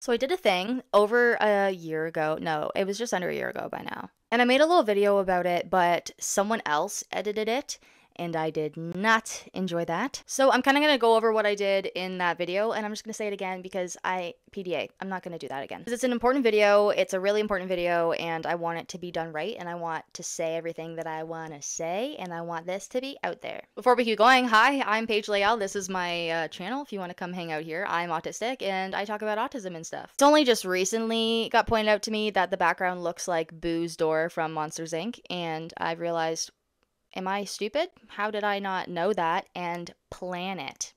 So I did a thing over a year ago. No, it was just under a year ago by now. And I made a little video about it, but someone else edited it and I did not enjoy that. So I'm kind of going to go over what I did in that video and I'm just going to say it again because I PDA. I'm not going to do that again. It's an important video. It's a really important video and I want it to be done right and I want to say everything that I want to say and I want this to be out there. Before we keep going, hi, I'm Paige Layle. This is my uh, channel if you want to come hang out here. I'm autistic and I talk about autism and stuff. It's only just recently got pointed out to me that the background looks like Boo's door from Monsters Inc. and I've realized Am I stupid? How did I not know that and plan it?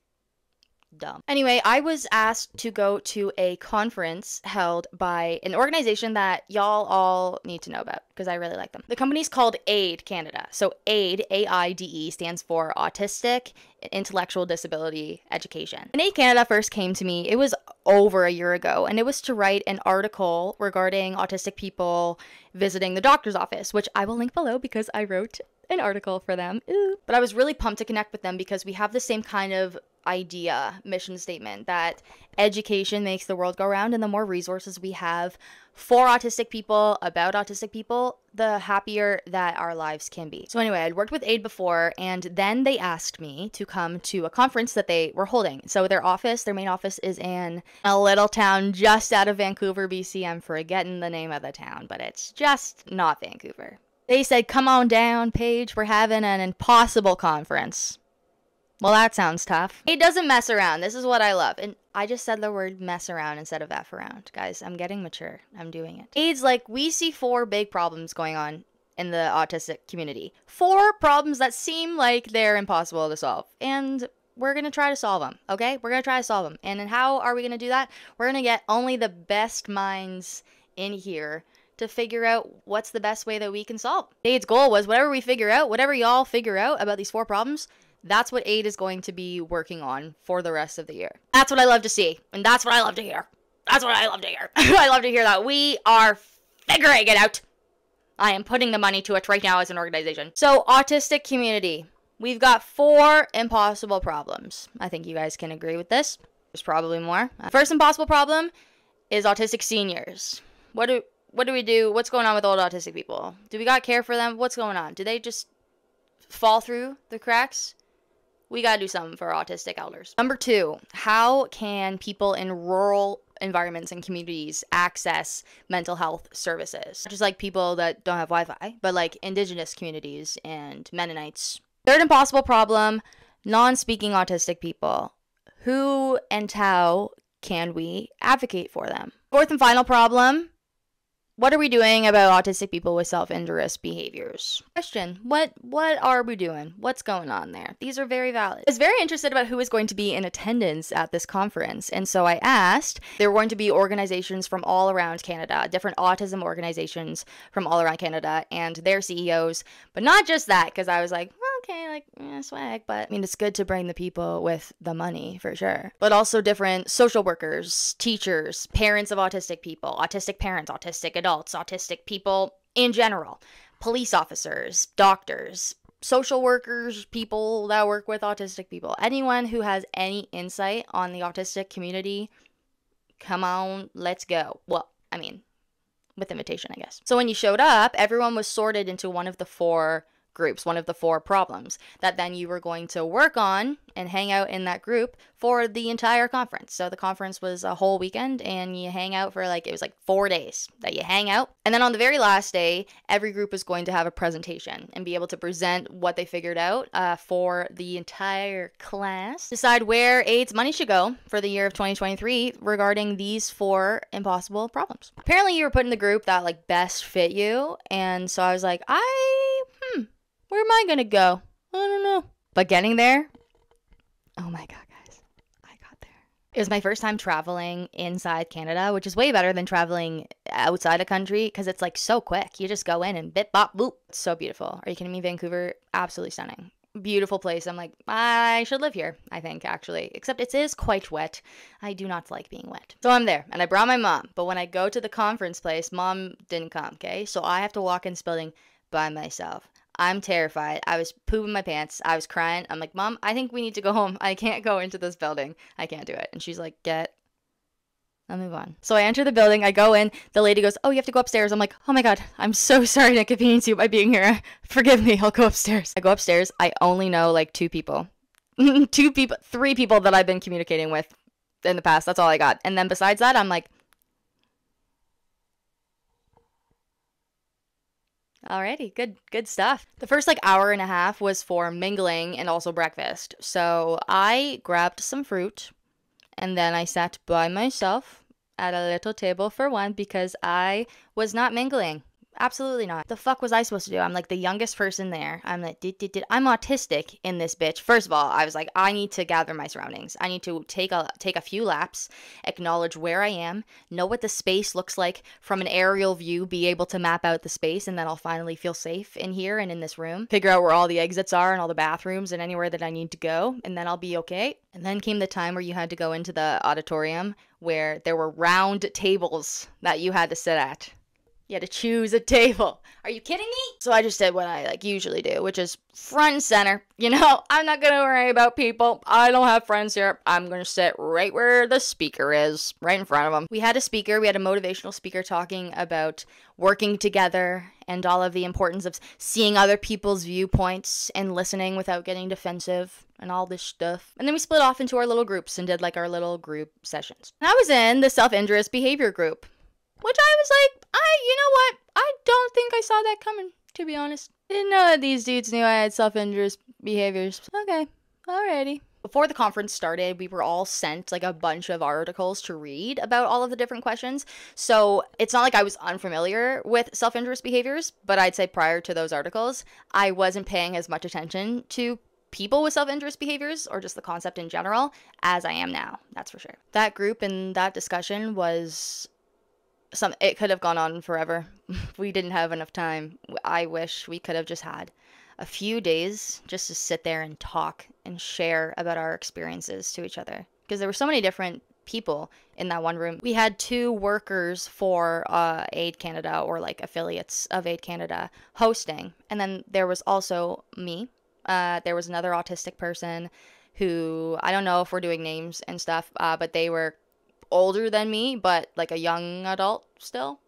Dumb. Anyway, I was asked to go to a conference held by an organization that y'all all need to know about because I really like them. The company's called AIDE Canada. So AIDE, A I D E, stands for Autistic Intellectual Disability Education. When AIDE Canada first came to me, it was over a year ago, and it was to write an article regarding autistic people visiting the doctor's office, which I will link below because I wrote an article for them. Ooh. But I was really pumped to connect with them because we have the same kind of idea, mission statement that education makes the world go round, and the more resources we have for autistic people, about autistic people, the happier that our lives can be. So, anyway, I'd worked with AIDE before, and then they asked me to come to a conference that they were holding. So, their office, their main office, is in a little town just out of Vancouver, BC. I'm forgetting the name of the town, but it's just not Vancouver. They said, Come on down, Paige, we're having an impossible conference. Well, that sounds tough. He doesn't mess around. This is what I love. And I just said the word mess around instead of F around. Guys, I'm getting mature. I'm doing it. AIDE's, like, we see four big problems going on in the autistic community. Four problems that seem like they're impossible to solve. And we're going to try to solve them, okay? We're going to try to solve them. And how are we going to do that? We're going to get only the best minds in here to figure out what's the best way that we can solve. AIDE's goal was whatever we figure out, whatever y'all figure out about these four problems, that's what AIDE is going to be working on for the rest of the year. That's what I love to see, and that's what I love to hear. That's what I love to hear. I love to hear that we are figuring it out. I am putting the money to it right now as an organization. So, autistic community. We've got four impossible problems. I think you guys can agree with this. There's probably more. First impossible problem is autistic seniors. What do what do we do? What's going on with old autistic people? Do we got care for them? What's going on? Do they just fall through the cracks? We got to do something for autistic elders. Number two, how can people in rural environments and communities access mental health services? Just like people that don't have Wi Fi, but like indigenous communities and Mennonites. Third impossible problem non speaking autistic people. Who and how can we advocate for them? Fourth and final problem what are we doing about autistic people with self-injurious behaviors? Question, what what are we doing? What's going on there? These are very valid. I was very interested about who is going to be in attendance at this conference, and so I asked. There were going to be organizations from all around Canada, different autism organizations from all around Canada, and their CEOs, but not just that, because I was like, okay, like, yeah, swag. But I mean, it's good to bring the people with the money for sure. But also different social workers, teachers, parents of autistic people, autistic parents, autistic adults, autistic people in general, police officers, doctors, social workers, people that work with autistic people, anyone who has any insight on the autistic community, come on, let's go. Well, I mean, with invitation, I guess. So when you showed up, everyone was sorted into one of the four groups, one of the four problems that then you were going to work on and hang out in that group for the entire conference. So the conference was a whole weekend and you hang out for like, it was like four days that you hang out. And then on the very last day, every group is going to have a presentation and be able to present what they figured out uh, for the entire class. Decide where AIDE's money should go for the year of 2023 regarding these four impossible problems. Apparently you were put in the group that like best fit you. And so I was like, I, where am I gonna go? I don't know. But getting there, oh my god, guys, I got there. It was my first time traveling inside Canada, which is way better than traveling outside a country because it's like so quick. You just go in and bit bop boop. It's so beautiful. Are you kidding me? Vancouver, absolutely stunning. Beautiful place. I'm like, I should live here, I think, actually. Except it is quite wet. I do not like being wet. So I'm there, and I brought my mom. But when I go to the conference place, mom didn't come, okay? So I have to walk in this building by myself. I'm terrified. I was pooping my pants. I was crying. I'm like, Mom, I think we need to go home. I can't go into this building. I can't do it. And she's like, Get I'll move on. So I enter the building, I go in, the lady goes, Oh, you have to go upstairs. I'm like, Oh my god, I'm so sorry to inconvenience you by being here. Forgive me, I'll go upstairs. I go upstairs, I only know like two people. two people, three people that I've been communicating with in the past. That's all I got. And then besides that, I'm like, Alrighty, good good stuff. The first like hour and a half was for mingling and also breakfast. So I grabbed some fruit and then I sat by myself at a little table for one because I was not mingling. Absolutely not. The fuck was I supposed to do? I'm like the youngest person there. I'm like, did, did, did. I'm autistic in this bitch. First of all, I was like, I need to gather my surroundings. I need to take a take a few laps, acknowledge where I am, know what the space looks like from an aerial view, be able to map out the space, and then I'll finally feel safe in here and in this room. Figure out where all the exits are and all the bathrooms and anywhere that I need to go, and then I'll be okay. And then came the time where you had to go into the auditorium where there were round tables that you had to sit at. You had to choose a table. Are you kidding me? So I just did what I like usually do, which is front and center. You know, I'm not gonna worry about people. I don't have friends here. I'm gonna sit right where the speaker is, right in front of them. We had a speaker. We had a motivational speaker talking about working together and all of the importance of seeing other people's viewpoints and listening without getting defensive and all this stuff. And then we split off into our little groups and did like our little group sessions. I was in the self-injurious behavior group, which I was like I, you know what? I don't think I saw that coming, to be honest. Didn't know that these dudes knew I had self injurious behaviors. Okay, alrighty. Before the conference started, we were all sent like a bunch of articles to read about all of the different questions. So it's not like I was unfamiliar with self injurious behaviors, but I'd say prior to those articles, I wasn't paying as much attention to people with self injurious behaviors or just the concept in general as I am now. That's for sure. That group and that discussion was some it could have gone on forever. we didn't have enough time. I wish we could have just had a few days just to sit there and talk and share about our experiences to each other because there were so many different people in that one room. We had two workers for uh, AIDE Canada or like affiliates of AIDE Canada hosting, and then there was also me. Uh, there was another autistic person who I don't know if we're doing names and stuff, uh, but they were older than me, but like a young adult still.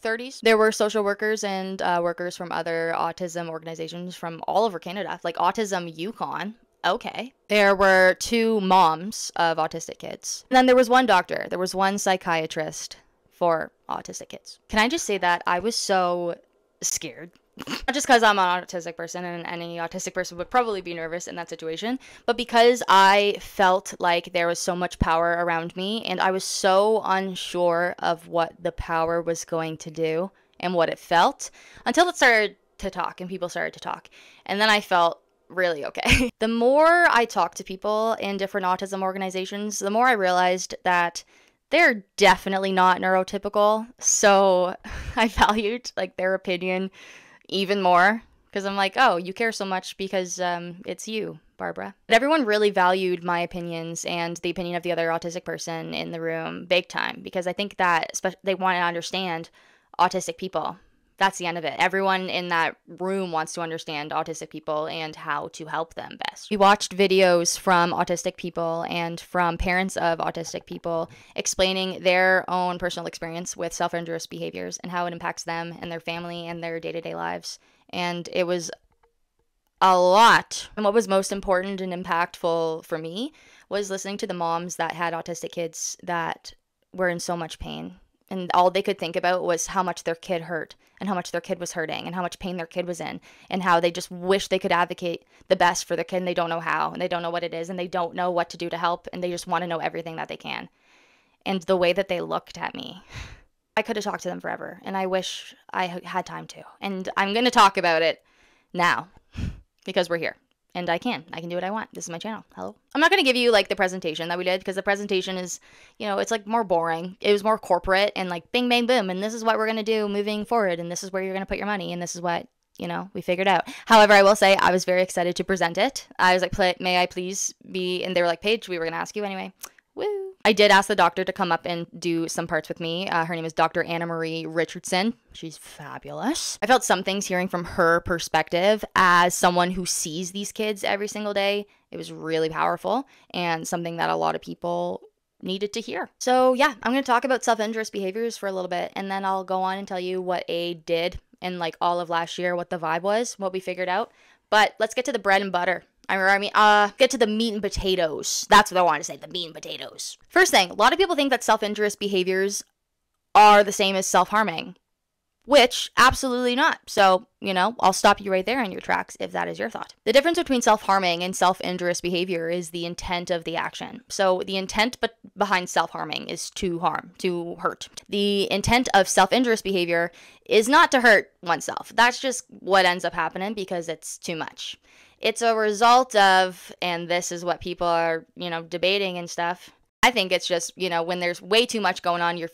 30s. There were social workers and uh, workers from other autism organizations from all over Canada, like Autism Yukon. Okay. There were two moms of autistic kids. And then there was one doctor, there was one psychiatrist for autistic kids. Can I just say that I was so scared not just because I'm an autistic person and any autistic person would probably be nervous in that situation, but because I felt like there was so much power around me and I was so unsure of what the power was going to do and what it felt until it started to talk and people started to talk. And then I felt really okay. the more I talked to people in different autism organizations, the more I realized that they're definitely not neurotypical. So I valued like their opinion even more because I'm like, oh, you care so much because um, it's you, Barbara. But everyone really valued my opinions and the opinion of the other autistic person in the room big time because I think that they want to understand autistic people. That's the end of it. Everyone in that room wants to understand autistic people and how to help them best. We watched videos from autistic people and from parents of autistic people explaining their own personal experience with self injurious behaviors and how it impacts them and their family and their day to day lives. And it was a lot. And what was most important and impactful for me was listening to the moms that had autistic kids that were in so much pain and all they could think about was how much their kid hurt and how much their kid was hurting and how much pain their kid was in and how they just wish they could advocate the best for their kid and they don't know how and they don't know what it is and they don't know what to do to help and they just want to know everything that they can. And the way that they looked at me i could have talked to them forever and i wish i had time to. And i'm going to talk about it now because we're here and I can. I can do what I want. This is my channel. Hello. I'm not going to give you like the presentation that we did because the presentation is, you know, it's like more boring. It was more corporate and like bing, bang, boom. And this is what we're going to do moving forward. And this is where you're going to put your money. And this is what, you know, we figured out. However, I will say I was very excited to present it. I was like, may I please be, and they were like, Paige, we were going to ask you anyway. Woo. I did ask the doctor to come up and do some parts with me. Uh, her name is Dr. Anamaria Richardson. She's fabulous. I felt some things hearing from her perspective as someone who sees these kids every single day. It was really powerful and something that a lot of people needed to hear. So, yeah, I'm going to talk about self injurious behaviors for a little bit and then I'll go on and tell you what A did in like all of last year, what the vibe was, what we figured out. But let's get to the bread and butter. I mean, uh, get to the meat and potatoes. That's what I want to say, the meat and potatoes. First thing, a lot of people think that self injurious behaviors are the same as self harming which absolutely not. So, you know, I'll stop you right there in your tracks if that is your thought. The difference between self harming and self injurious behavior is the intent of the action. So, the intent behind self harming is to harm, to hurt. The intent of self injurious behavior is not to hurt oneself. That's just what ends up happening because it's too much. It's a result of, and this is what people are, you know, debating and stuff. I think it's just, you know, when there's way too much going on, you're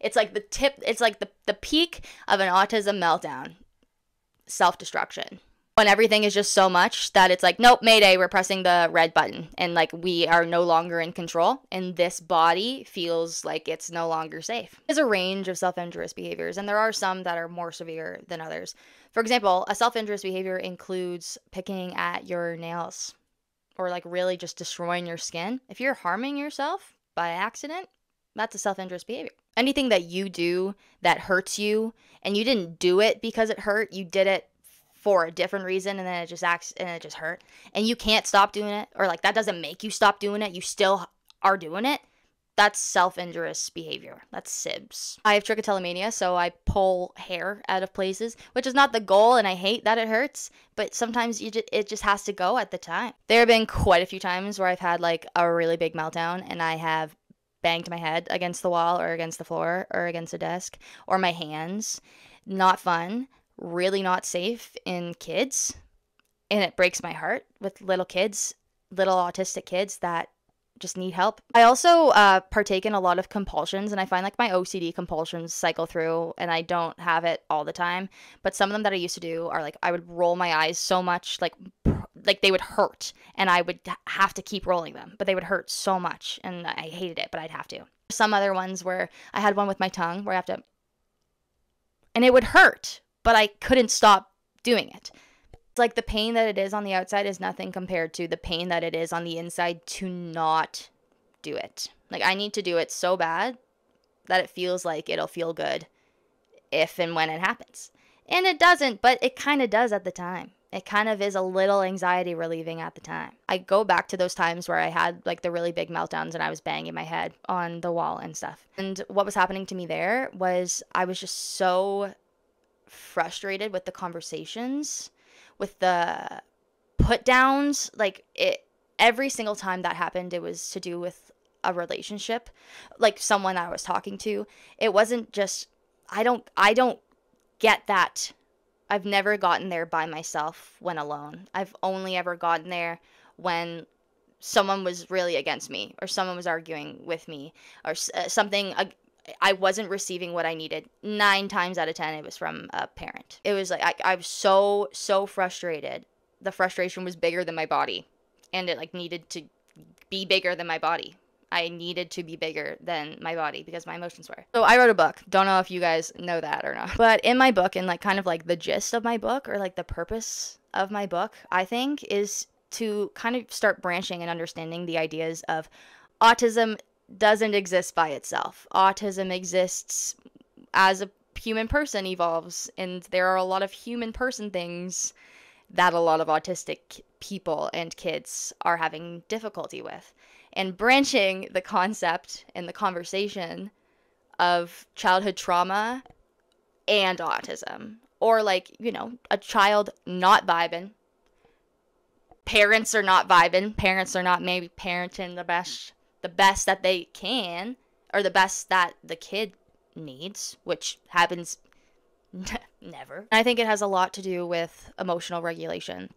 it's like the tip, it's like the, the peak of an autism meltdown self destruction. When everything is just so much that it's like, nope, Mayday, we're pressing the red button. And like we are no longer in control. And this body feels like it's no longer safe. There's a range of self injurious behaviors, and there are some that are more severe than others. For example, a self injurious behavior includes picking at your nails or like really just destroying your skin. If you're harming yourself by accident, that's a self injurious behavior anything that you do that hurts you and you didn't do it because it hurt, you did it for a different reason and then it just acts and it just hurt and you can't stop doing it or like that doesn't make you stop doing it, you still are doing it. That's self-injurious behavior. That's SIBS. I have trichotillomania, so I pull hair out of places, which is not the goal, and I hate that it hurts. But sometimes you it just has to go at the time. There have been quite a few times where I've had like a really big meltdown, and I have banged my head against the wall or against the floor or against a desk or my hands. Not fun, really not safe in kids. And it breaks my heart with little kids, little autistic kids that just need help. I also uh, partake in a lot of compulsions, and I find like my OCD compulsions cycle through, and I don't have it all the time. But some of them that I used to do are like I would roll my eyes so much, like like they would hurt, and I would have to keep rolling them, but they would hurt so much, and I hated it, but I'd have to. Some other ones where I had one with my tongue where I have to, and it would hurt, but I couldn't stop doing it It's like the pain that it is on the outside is nothing compared to the pain that it is on the inside to not do it. Like I need to do it so bad that it feels like it'll feel good if and when it happens. And it doesn't, but it kind of does at the time. It kind of is a little anxiety relieving at the time. I go back to those times where I had like the really big meltdowns and I was banging my head on the wall and stuff. And what was happening to me there was I was just so frustrated with the conversations with the put downs like it every single time that happened it was to do with a relationship like someone i was talking to. It wasn't just i don't i don't get that i've never gotten there by myself when alone. I've only ever gotten there when someone was really against me or someone was arguing with me or uh, something I wasn't receiving what I needed. Nine times out of ten, it was from a parent. It was like I, I was so so frustrated. The frustration was bigger than my body, and it like needed to be bigger than my body. I needed to be bigger than my body because my emotions were. So I wrote a book. Don't know if you guys know that or not. But in my book, and like kind of like the gist of my book or like the purpose of my book, I think is to kind of start branching and understanding the ideas of autism doesn't exist by itself. Autism exists as a human person evolves, and there are a lot of human person things that a lot of autistic people and kids are having difficulty with. And branching the concept and the conversation of childhood trauma and autism, or like, you know, a child not vibing. Parents are not vibing. Parents are not maybe parenting the best the best that they can or the best that the kid needs, which happens never. I think it has a lot to do with emotional regulation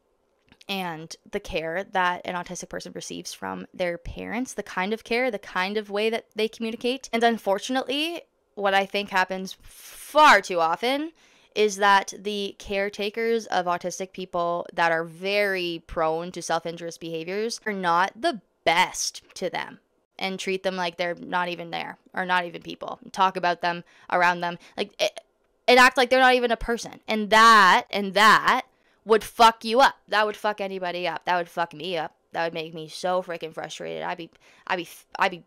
and the care that an autistic person receives from their parents, the kind of care, the kind of way that they communicate. And unfortunately, what I think happens far too often is that the caretakers of autistic people that are very prone to self injurious behaviors are not the best to them and treat them like they're not even there or not even people. Talk about them around them like it, it act like they're not even a person. And that and that would fuck you up. That would fuck anybody up. That would fuck me up. That would make me so freaking frustrated. I'd be, I'd be, I'd be.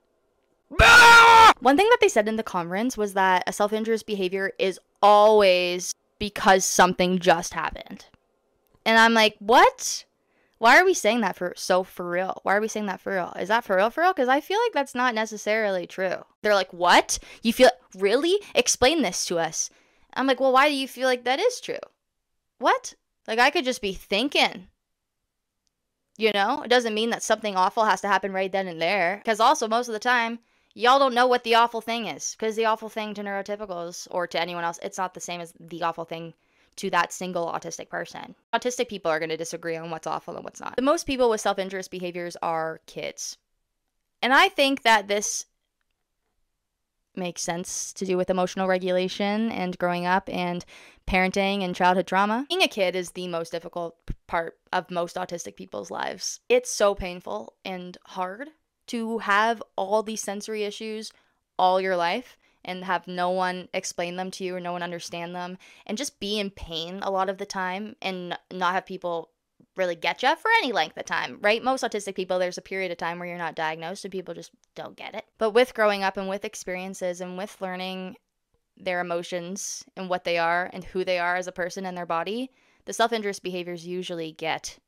Ah! One thing that they said in the conference was that a self injurious behavior is always because something just happened. And I'm like, what? Why are we saying that for so for real? Why are we saying that for real? Is that for real for real? Because I feel like that's not necessarily true. They're like, what? You feel really? Explain this to us. I'm like, well, why do you feel like that is true? What? Like I could just be thinking. You know, it doesn't mean that something awful has to happen right then and there. Because also, most of the time, y'all don't know what the awful thing is. Because the awful thing to neurotypicals or to anyone else, it's not the same as the awful thing to that single autistic person. Autistic people are going to disagree on what's awful and what's not. The most people with self injurious behaviors are kids. And I think that this makes sense to do with emotional regulation and growing up and parenting and childhood trauma. Being a kid is the most difficult part of most autistic people's lives. It's so painful and hard to have all these sensory issues all your life and have no one explain them to you or no one understand them and just be in pain a lot of the time and not have people really get you for any length of time, right? Most autistic people, there's a period of time where you're not diagnosed and people just don't get it. But with growing up and with experiences and with learning their emotions and what they are and who they are as a person and their body, the self injurious behaviors usually get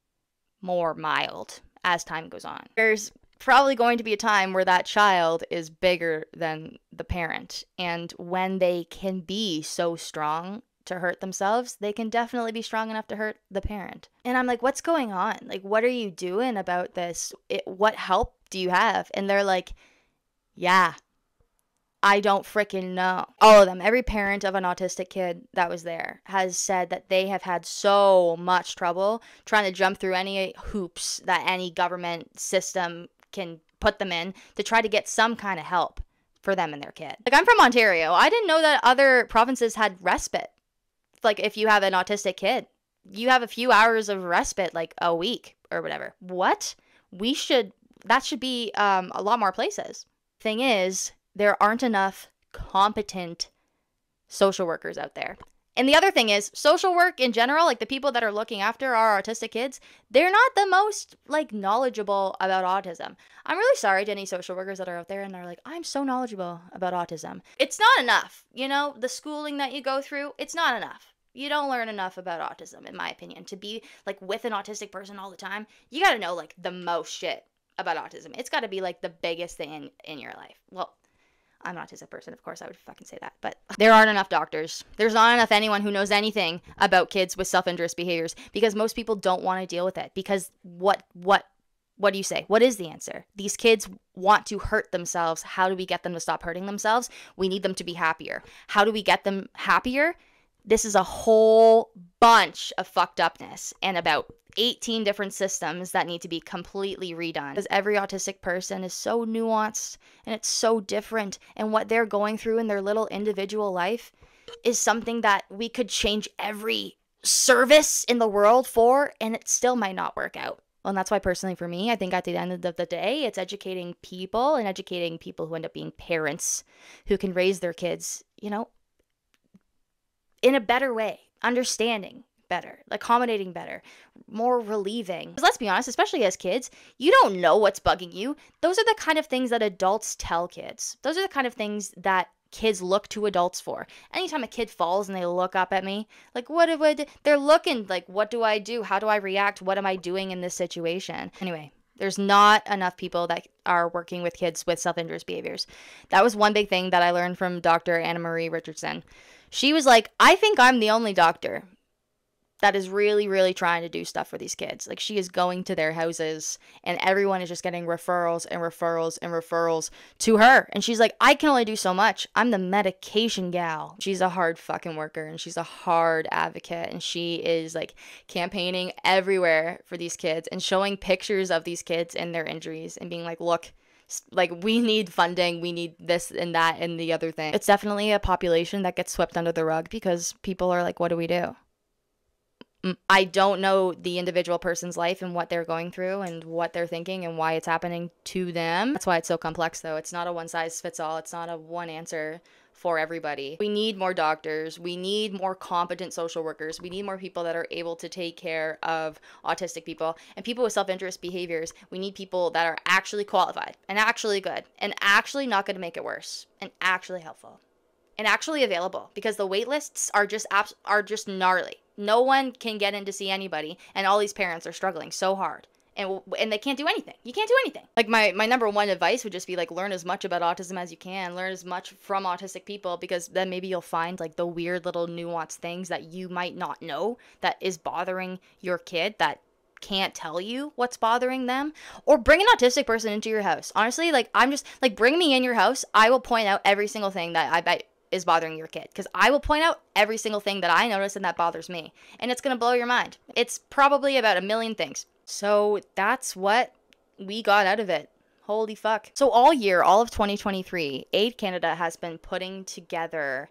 more mild as time goes on. There's probably going to be a time where that child is bigger than the parent. And when they can be so strong to hurt themselves, they can definitely be strong enough to hurt the parent. And I'm like, what's going on? Like, what are you doing about this? It, what help do you have? And they're like, yeah, I don't freaking know. All of them, every parent of an autistic kid that was there has said that they have had so much trouble trying to jump through any hoops that any government system can put them in to try to get some kind of help for them and their kid. Like, I'm from Ontario. I didn't know that other provinces had respite like if you have an autistic kid, you have a few hours of respite like a week or whatever. What? We should that should be um, a lot more places. Thing is, there aren't enough competent social workers out there. And the other thing is, social work in general, like the people that are looking after our autistic kids, they're not the most like knowledgeable about autism. I'm really sorry to any social workers that are out there and they're like, I'm so knowledgeable about autism. It's not enough. You know, the schooling that you go through, it's not enough. You don't learn enough about autism, in my opinion. To be like with an autistic person all the time, you gotta know like the most shit about autism. It's gotta be like the biggest thing in, in your life. Well, I'm an autistic person, of course, I would fucking say that. But there aren't enough doctors. There's not enough anyone who knows anything about kids with self-injurious behaviors because most people don't want to deal with it. Because what what what do you say? What is the answer? These kids want to hurt themselves. How do we get them to stop hurting themselves? We need them to be happier. How do we get them happier? This is a whole bunch of fucked upness and about 18 different systems that need to be completely redone. Because every autistic person is so nuanced and it's so different and what they're going through in their little individual life is something that we could change every service in the world for and it still might not work out. And that's why personally for me, I think at the end of the day, it's educating people and educating people who end up being parents who can raise their kids, you know, in a better way, understanding better, accommodating better, more relieving. Because let's be honest, especially as kids, you don't know what's bugging you. Those are the kind of things that adults tell kids. Those are the kind of things that kids look to adults for. Anytime a kid falls and they look up at me, like what would they're looking like what do I do? How do I react? What am I doing in this situation? Anyway, there's not enough people that are working with kids with self-injurious behaviors. That was one big thing that I learned from Dr. Anamaria Richardson. She was like, I think I'm the only doctor that is really, really trying to do stuff for these kids. Like she is going to their houses and everyone is just getting referrals and referrals and referrals to her. And she's like, I can only do so much. I'm the medication gal. She's a hard fucking worker and she's a hard advocate. And she is like campaigning everywhere for these kids and showing pictures of these kids and their injuries and being like, look, like we need funding we need this and that and the other thing it's definitely a population that gets swept under the rug because people are like what do we do I don't know the individual person's life and what they're going through and what they're thinking and why it's happening to them. That's why it's so complex, though. It's not a one size fits all, it's not a one answer for everybody. We need more doctors. We need more competent social workers. We need more people that are able to take care of autistic people and people with self injurious behaviors. We need people that are actually qualified and actually good and actually not going to make it worse and actually helpful and actually available because the wait lists are just abs- are just gnarly. No one can get in to see anybody, and all these parents are struggling so hard. And, and they can't do anything. You can't do anything. Like my, my number one advice would just be like learn as much about autism as you can. Learn as much from autistic people because then maybe you'll find like the weird little nuanced things that you might not know that is bothering your kid that can't tell you what's bothering them or bring an autistic person into your house honestly like i'm just like bring me in your house i will point out every single thing that i bet is bothering your kid because I will point out every single thing that I notice and that bothers me. And it's going to blow your mind. It's probably about a million things. So that's what we got out of it. Holy fuck. So, all year, all of 2023, AIDE Canada has been putting together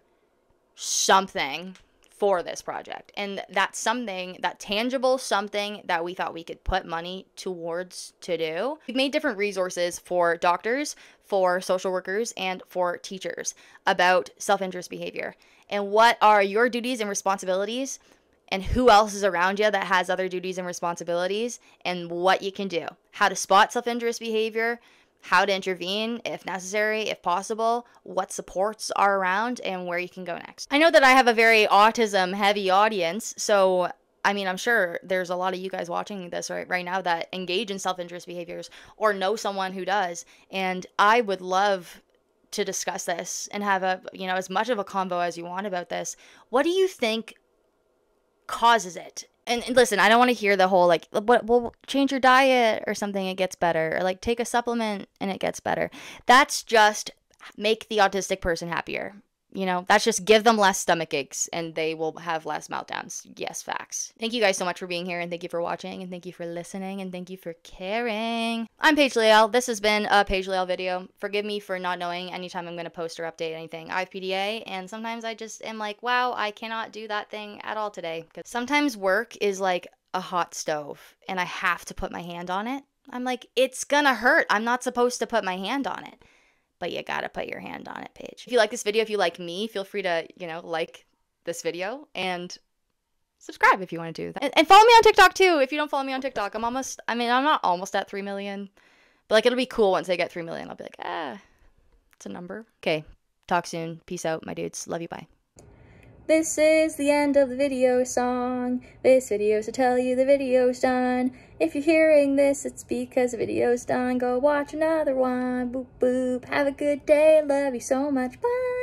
something for this project. And that something, that tangible something that we thought we could put money towards to do. We've made different resources for doctors, for social workers, and for teachers about self injurious behavior. And what are your duties and responsibilities? And who else is around you that has other duties and responsibilities, and what you can do. How to spot self injurious behavior, how to intervene if necessary, if possible, what supports are around, and where you can go next. I know that I have a very autism heavy audience, so I mean, I'm sure there's a lot of you guys watching this right right now that engage in self-injurious behaviors or know someone who does, and I would love to discuss this and have a, you know, as much of a convo as you want about this. What do you think causes it? and, and listen, I don't want to hear the whole like, what, well, change your diet or something, it gets better, or like take a supplement and it gets better. That's just make the autistic person happier. You know, that's just give them less stomach aches and they will have less meltdowns. Yes, facts. Thank you guys so much for being here and thank you for watching and thank you for listening and thank you for caring. I'm Paige Layle. This has been a Paige Layle video. Forgive me for not knowing anytime I'm going to post or update anything. I have PDA and sometimes I just am like, wow, I cannot do that thing at all today. Because sometimes work is like a hot stove and I have to put my hand on it. I'm like, it's gonna hurt. I'm not supposed to put my hand on it but you gotta put your hand on it, Paige. If you like this video, if you like me, feel free to, you know, like this video and subscribe if you want to do that. And, and, follow me on TikTok too. If you don't follow me on TikTok, I'm almost, I mean, I'm not almost at 3 million, but like it'll be cool once I get 3 million. I'll be like, ah, it's a number. Okay, talk soon. Peace out, my dudes. Love you. Bye. This is the end of the video song. This video's to tell you the video's done. If you're hearing this, it's because the video's done. Go watch another one. Boop boop. Have a good day. Love you so much. Bye.